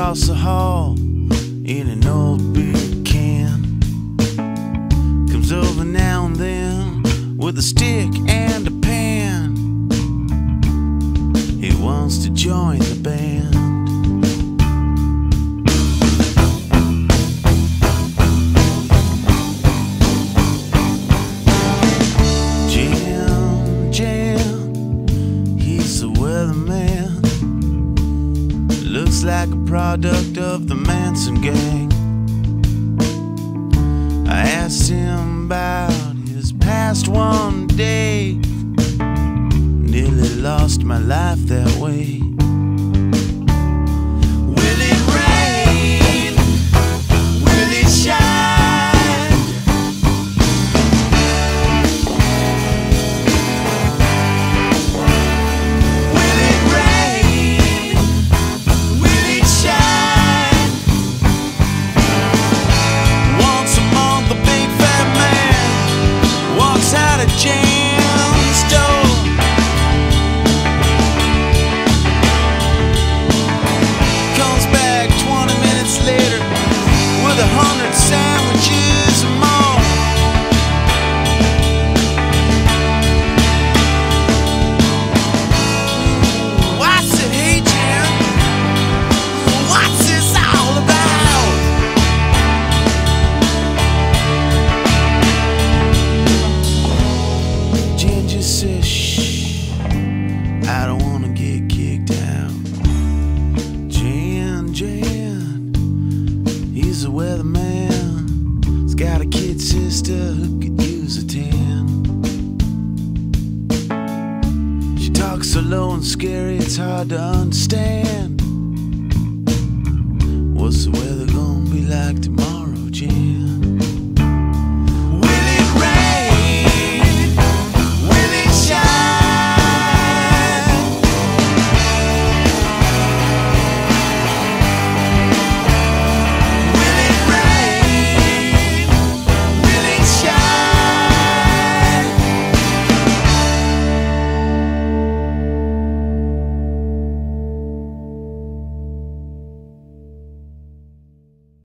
across the hall in an old beer can. Comes over now and then with a stick and a pan. He wants to join the band. Jan, Jan, he's the weatherman. Looks like a product of the Manson gang. I asked him about his past one day. Nearly lost my life that way. He's a weatherman. He's got a kid sister who could use a tan. She talks so low and scary, it's hard to understand. What's the weather gonna be like tomorrow?